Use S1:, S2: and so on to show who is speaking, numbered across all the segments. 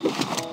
S1: Oh.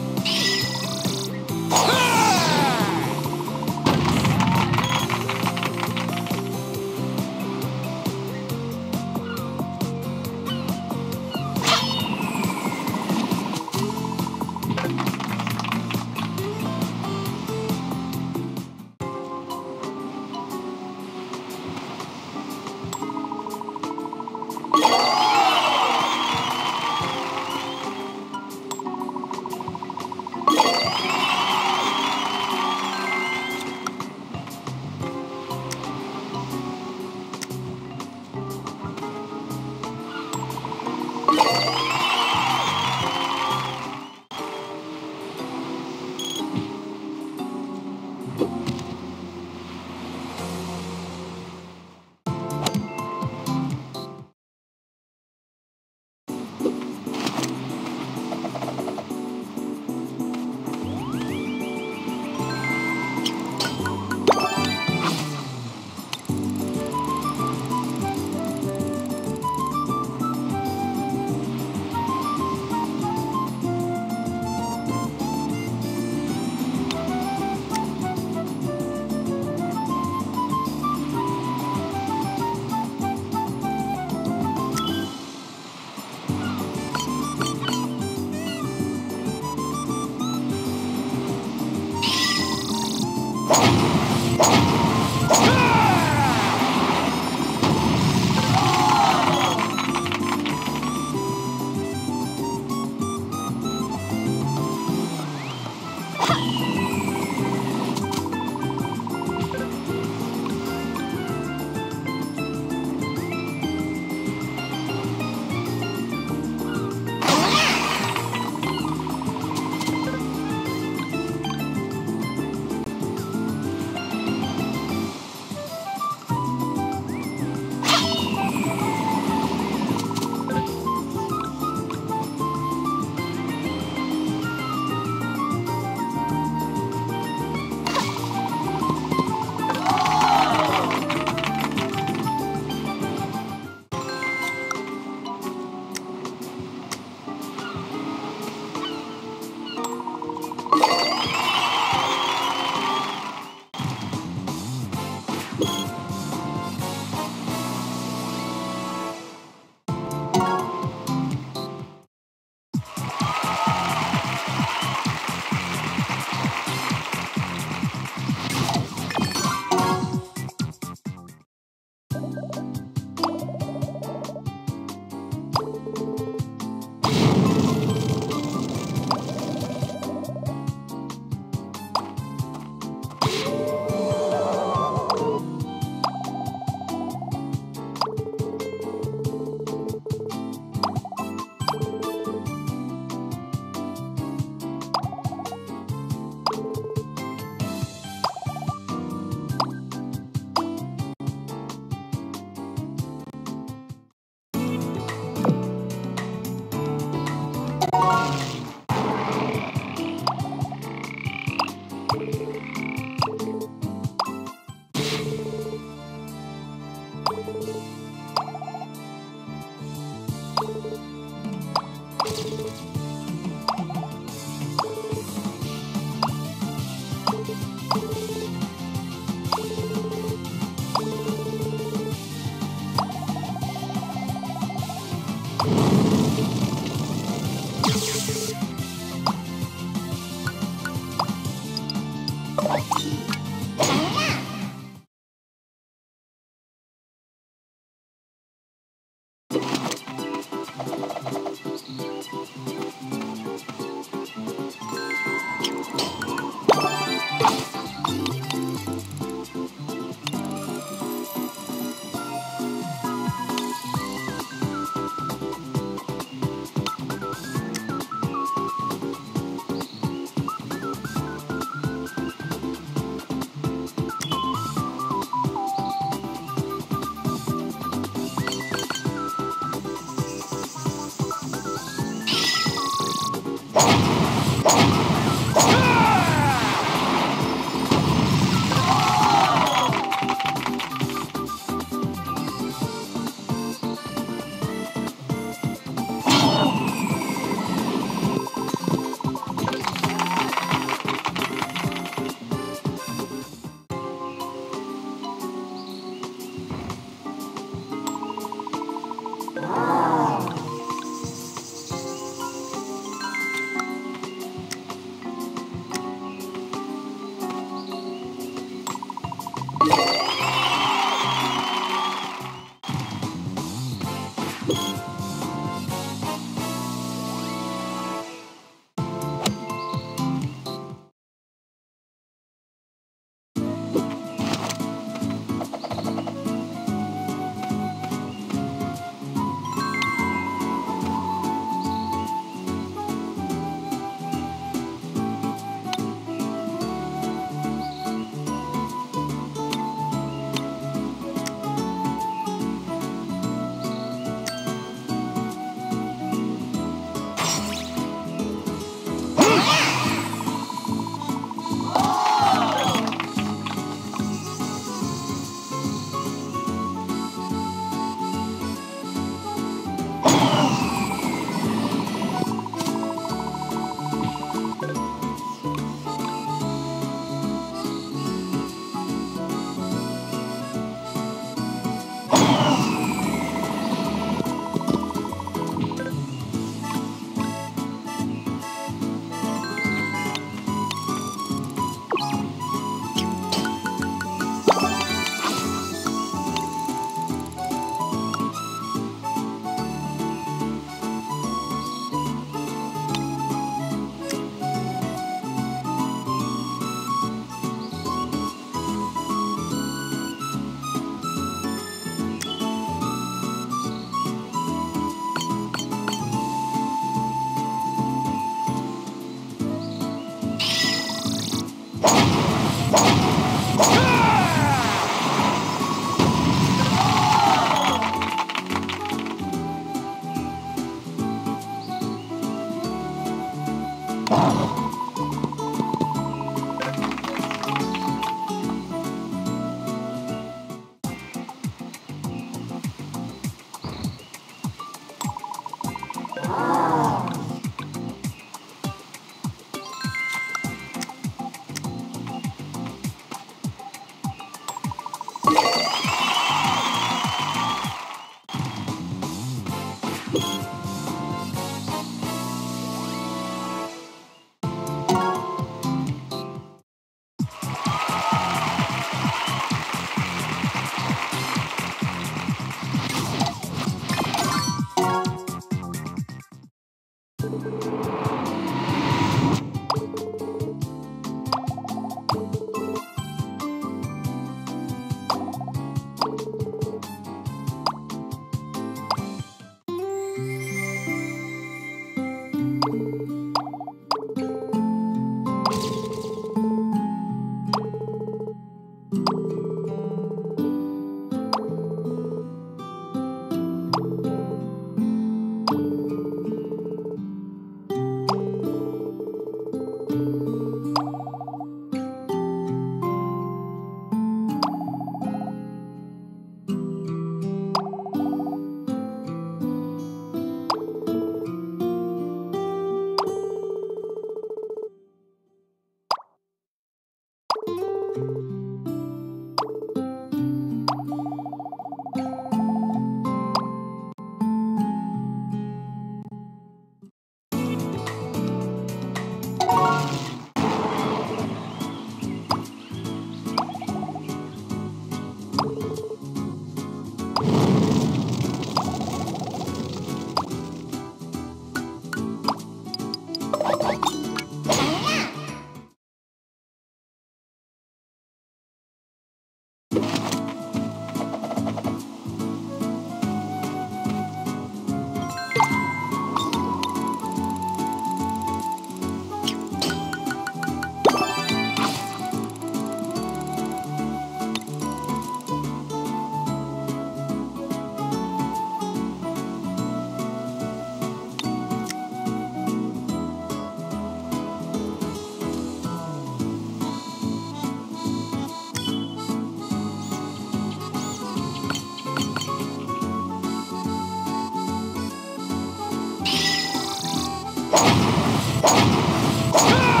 S1: Ah!